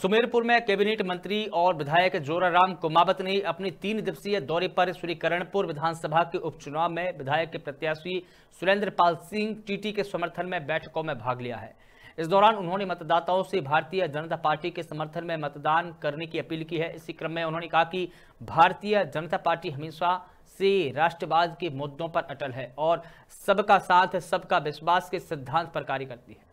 सुमेरपुर में कैबिनेट मंत्री और विधायक जोराराम कुमावत ने अपने तीन दिवसीय दौरे पर श्रीकरणपुर विधानसभा के उपचुनाव में विधायक के प्रत्याशी सुरेंद्र पाल सिंह टीटी के समर्थन में बैठकों में भाग लिया है। इस दौरान उन्होंने मतदाताओं से भारतीय जनता पार्टी के समर्थन में मतदान करने की अपील की है। इसी क्रम में उन्होंने कहा कि भारतीय जनता पार्टी हमेशा से राष्ट्रवाद के मुद्दों पर अटल है और सबका साथ, सबका विश्वास के सिद्धांत पर कार्य करती है।